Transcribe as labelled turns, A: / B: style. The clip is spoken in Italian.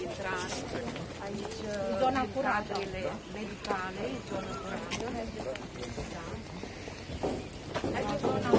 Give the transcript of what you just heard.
A: il transito, aici zona curatele medicale, zona curată, da. Aici zona